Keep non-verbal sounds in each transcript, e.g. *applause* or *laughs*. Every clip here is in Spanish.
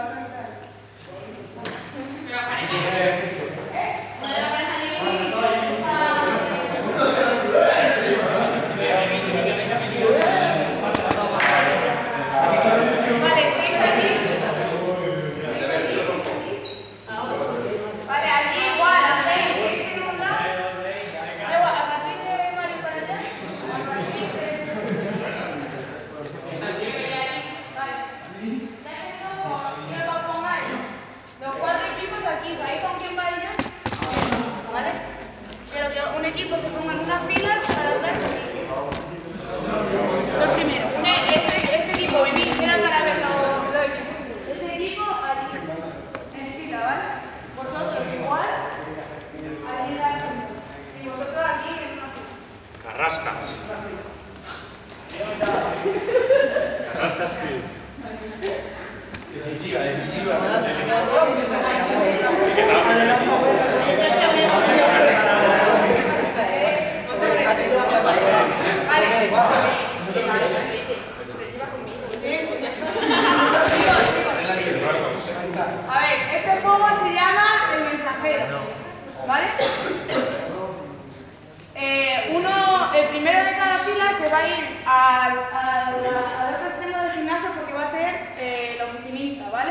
others se pongan una fila para atrás. Lo primero, eh, ese, ese equipo, vení, mira para ver lo. Ese equipo, ahí, en fila, ¿vale? Vosotros igual, ahí Y vosotros aquí. Carrascas. *laughs* Carrascas, que... Decisiva, decisiva. ¿vale? Eh, uno, el primero de cada fila se va a ir al, otro extremo del gimnasio porque va a ser eh, el oficinista, ¿vale?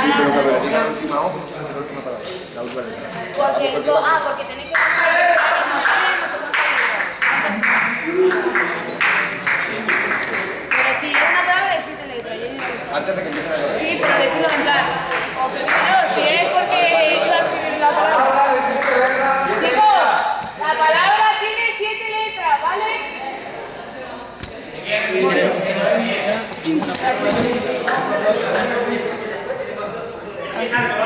Sí, pero la verdad, la última O, la última palabra. La última letra. Porque, no, ah, porque tenéis que poner no tiene no una palabra siete letras. Antes de que empiece la letra. Sí, pero decirlo en plan. No, si es porque iba a escribir la palabra. Chicos, la palabra tiene siete letras, ¿vale? Sí. Gracias.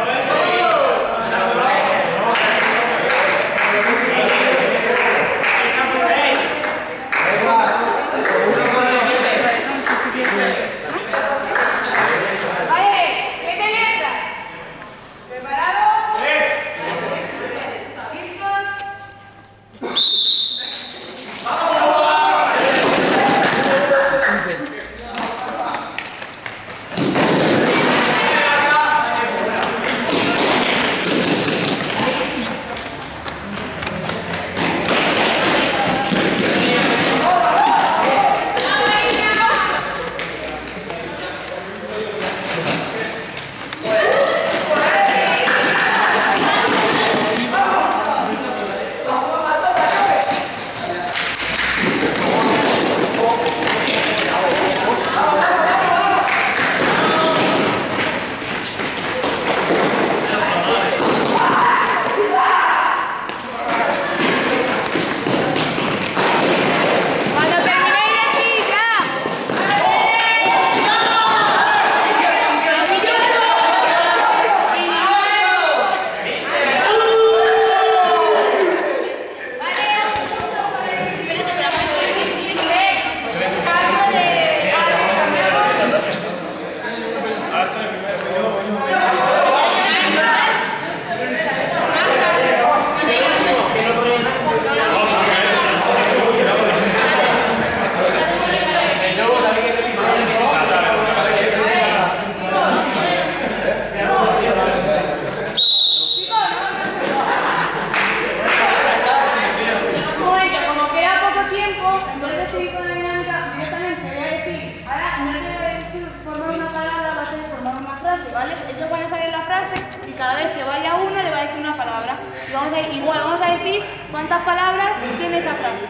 en vez de seguir con la dinámica, directamente voy a decir, ahora no te voy a decir formar una palabra, va a ser formar una frase, ¿vale? Ellos van a salir la frase y cada vez que vaya una le va a decir una palabra. Y vamos a, igual vamos a decir cuántas palabras tiene esa frase,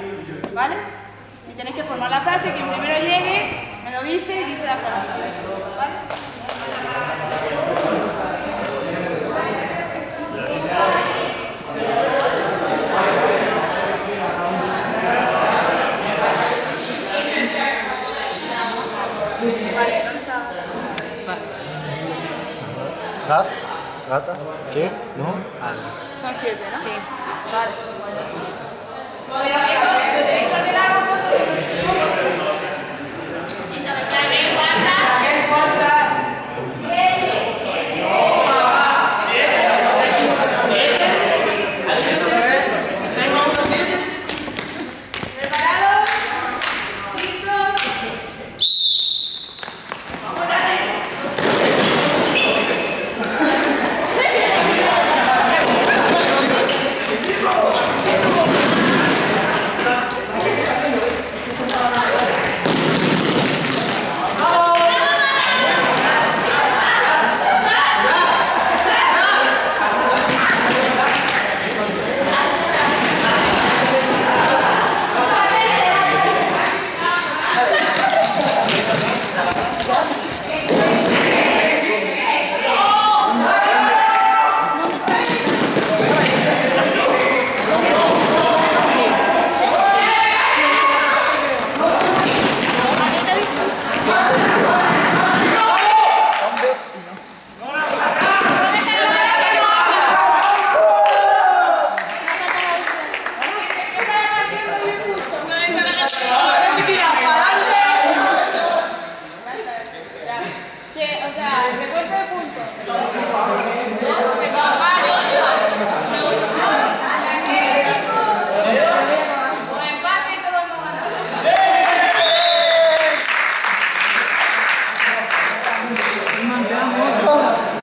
¿vale? Y tenéis que formar la frase, quien primero llegue me lo dice y dice la frase, ¿vale? ¿Gat? ¿Gata? ¿Qué? ¿No? Son siete, ¿no? Sí. Vale.